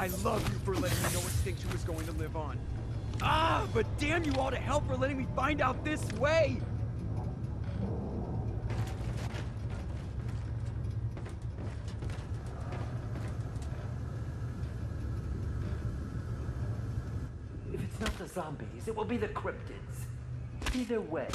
I love you for letting me know what state she was going to live on. Ah, but damn you all to hell for letting me find out this way! If it's not the zombies, it will be the cryptids. Either way,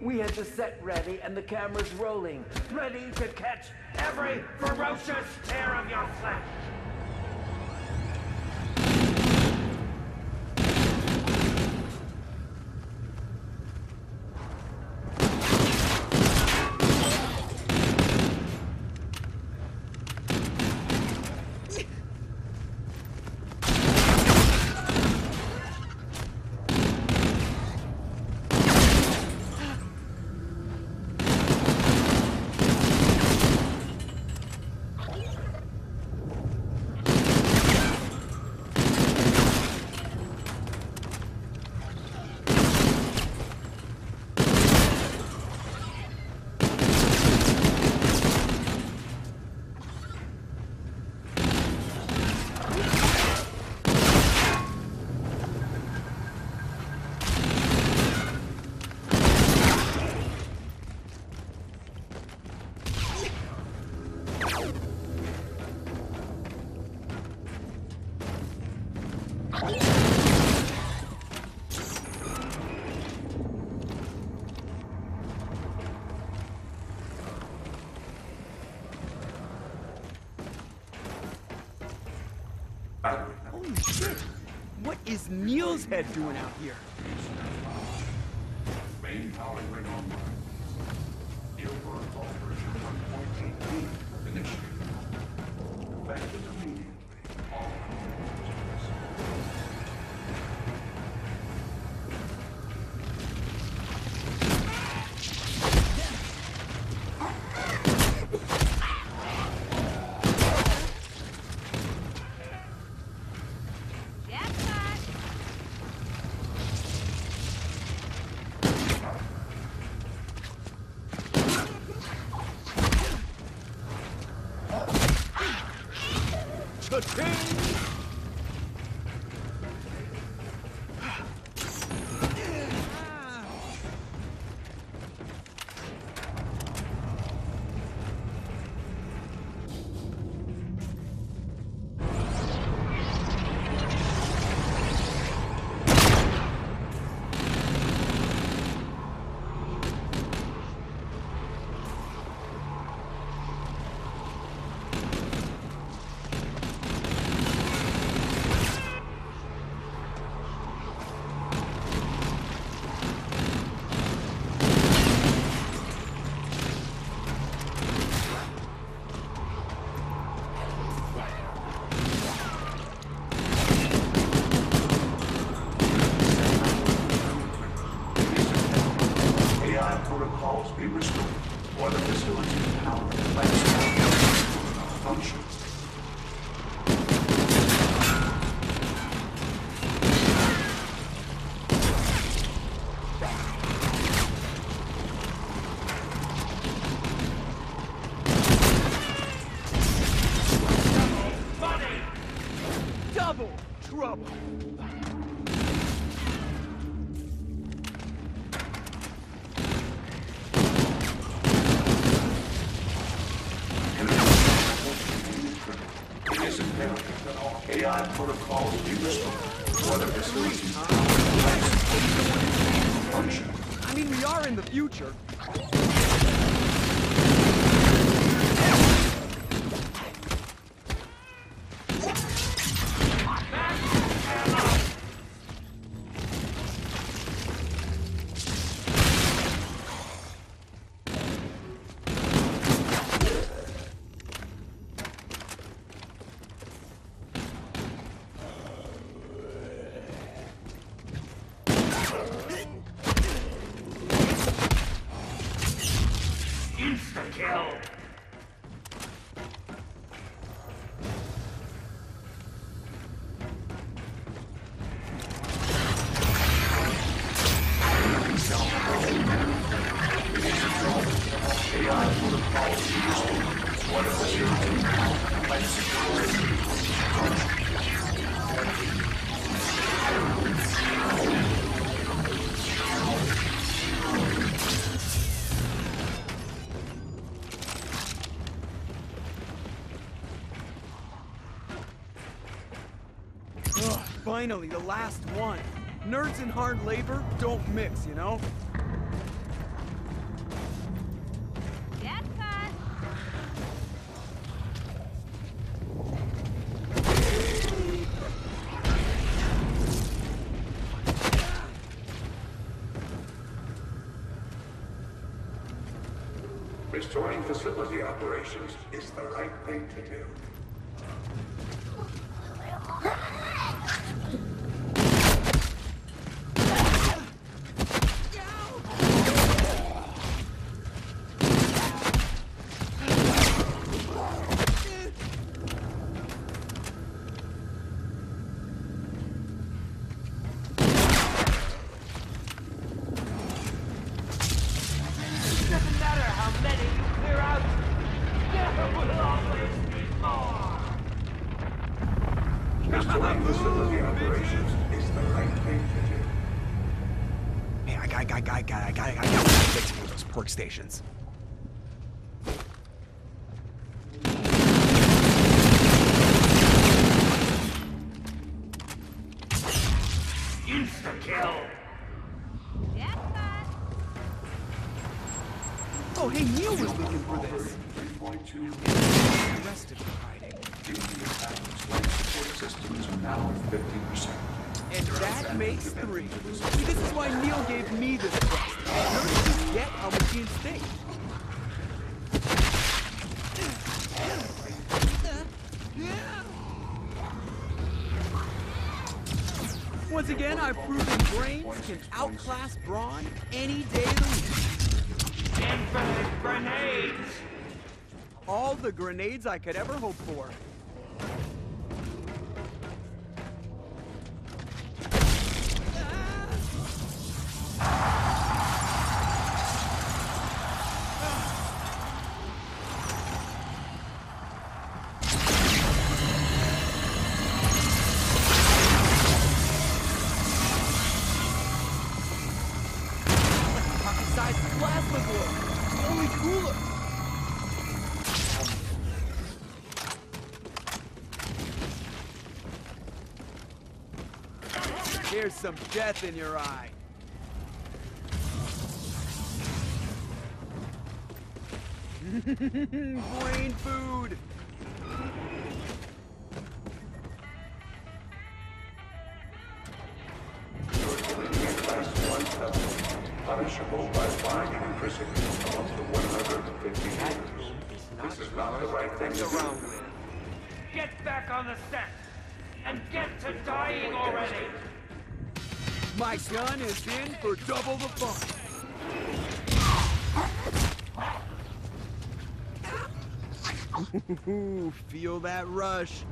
we had the set ready and the cameras rolling, ready to catch every ferocious tear of your flesh. Is Neil's head doing out here? Main future. Finally, the last one. Nerds and hard labor don't mix, you know? Restoring facility operations is the right thing to do. Restoring I got, I got, I got, I got, I got, I got, I got pork stations. Insta-kill. And that makes three. See, this is why Neil gave me this quest. Nerds just get how machines think. Once again, I've proven brains can outclass brawn any day of the week. Infinite grenades. All the grenades I could ever hope for. Here's some death in your eye. Brain food. Punishable by fine and imprisonment up to 150 years. This is not the right thing to do. Get back on the set. And get to dying already. My gun is in for double the fun. Feel that rush.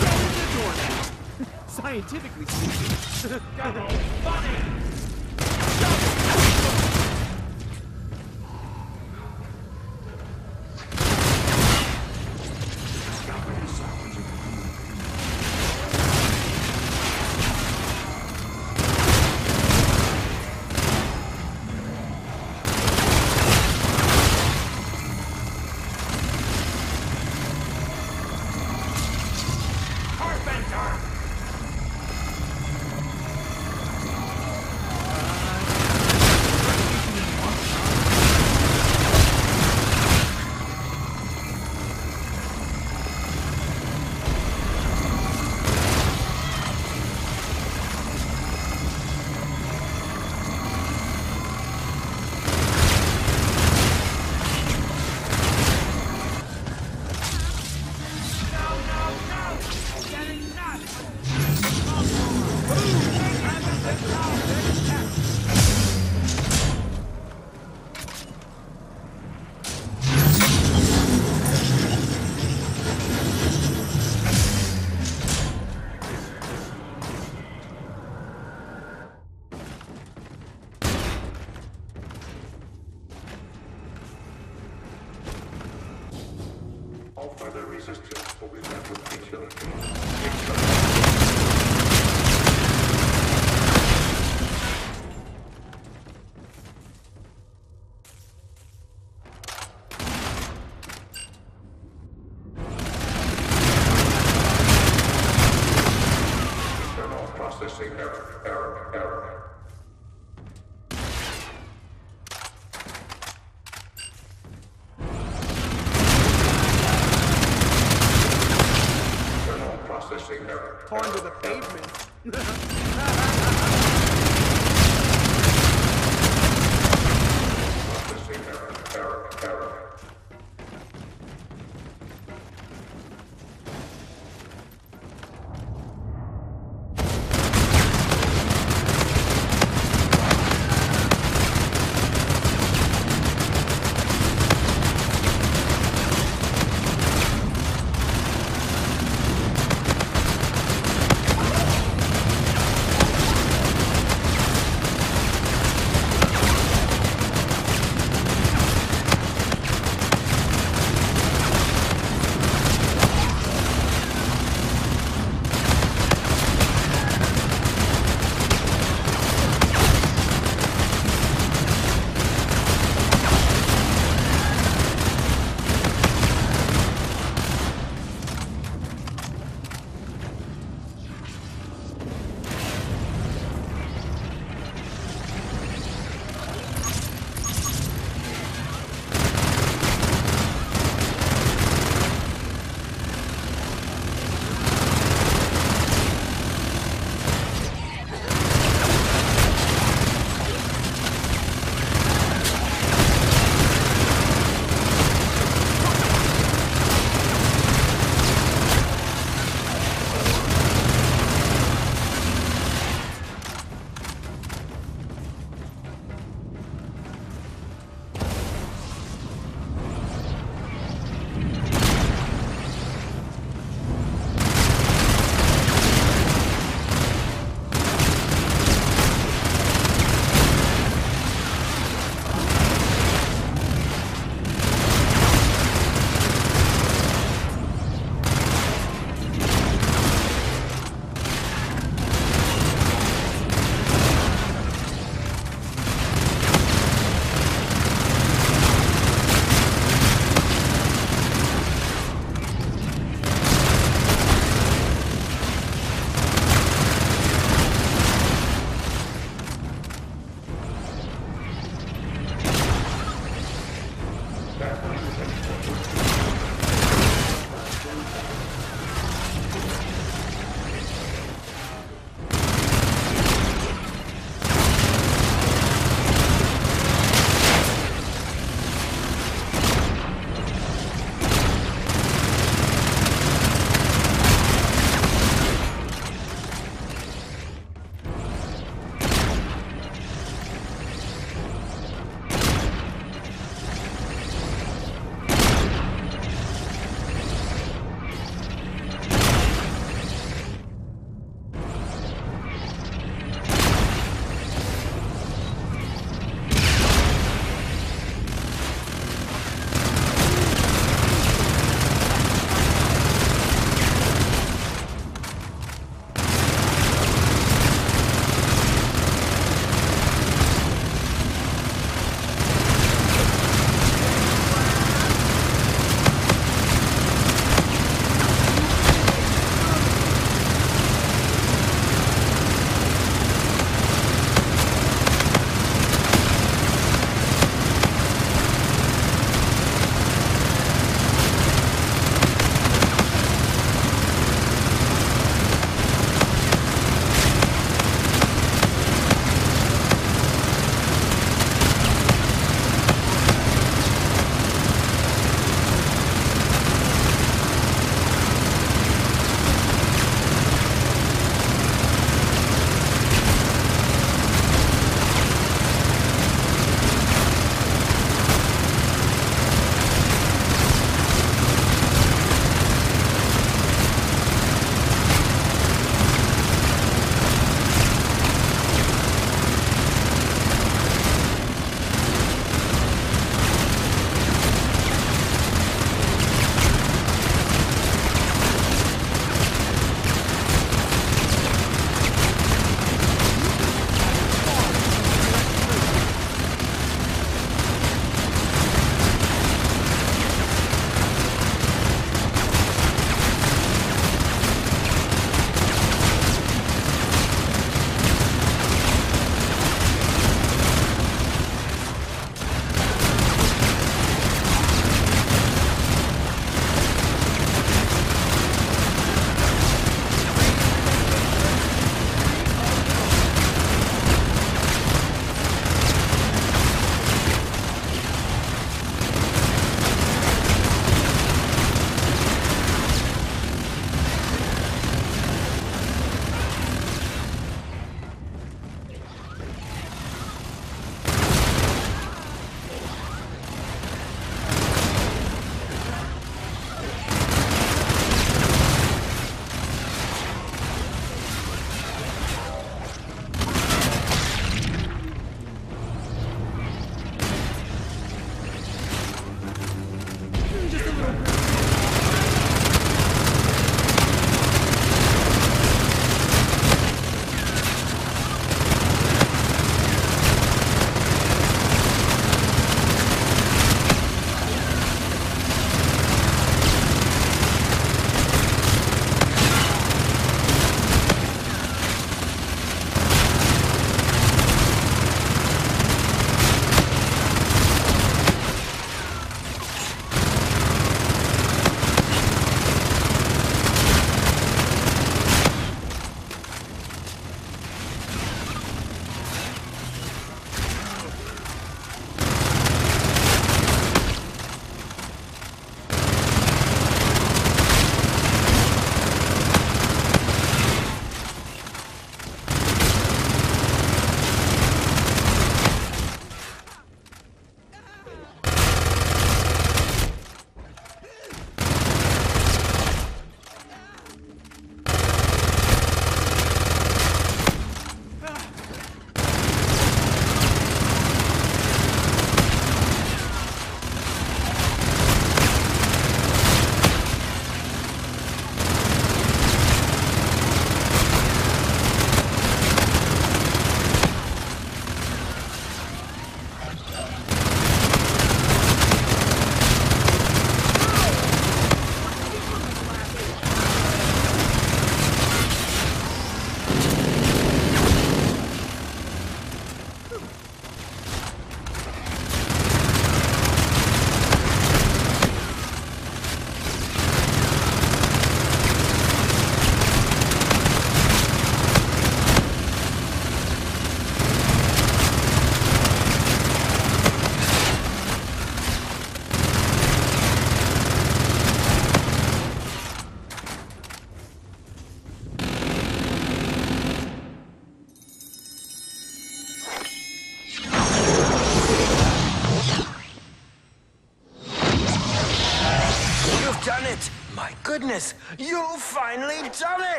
That is a doorknob. Scientifically speaking. Double funny. Onto the pavement.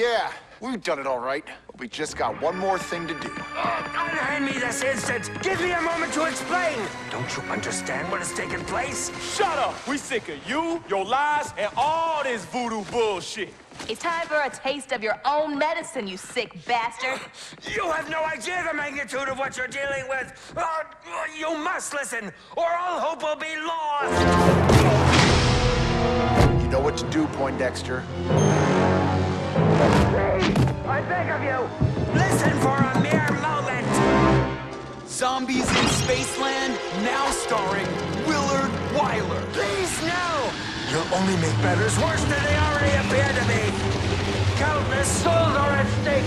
Yeah, we've done it all right. But we just got one more thing to do. Unhand me this instant! Give me a moment to explain! Don't you understand what has taken place? Shut up! We sick of you, your lies, and all this voodoo bullshit. It's time for a taste of your own medicine, you sick bastard. You have no idea the magnitude of what you're dealing with! Uh, you must listen, or all hope will be lost! You know what to do, Poindexter. I beg of you, listen for a mere moment! Zombies in Spaceland, now starring Willard Wyler. Please, no! You'll only make matters worse than they already appear to be! Countless souls are at stake!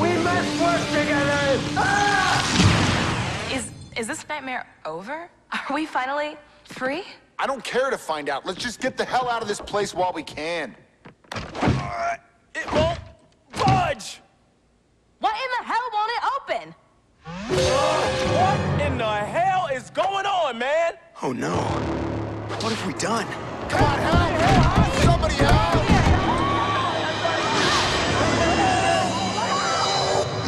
We must work together! Ah! Is is this nightmare over? Are we finally free? I don't care to find out. Let's just get the hell out of this place while we can. It is going on, man? Oh no. What have we done? Come on, help! Somebody help!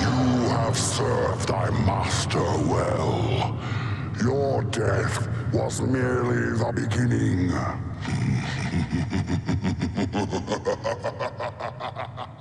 You have served thy master well. Your death was merely the beginning.